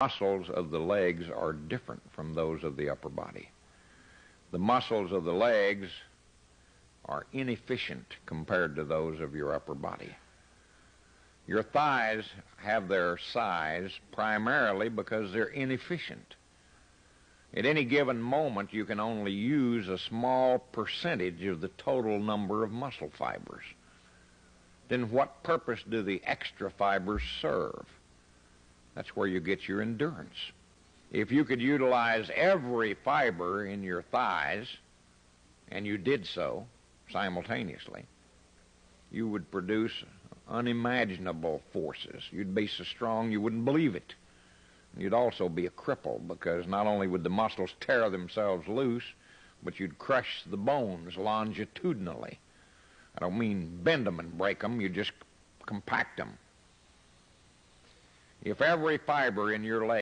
muscles of the legs are different from those of the upper body. The muscles of the legs are inefficient compared to those of your upper body. Your thighs have their size primarily because they're inefficient. At any given moment, you can only use a small percentage of the total number of muscle fibers. Then what purpose do the extra fibers serve? That's where you get your endurance. If you could utilize every fiber in your thighs, and you did so simultaneously, you would produce unimaginable forces. You'd be so strong you wouldn't believe it. You'd also be a cripple because not only would the muscles tear themselves loose, but you'd crush the bones longitudinally. I don't mean bend them and break them, you just compact them. If every fiber in your leg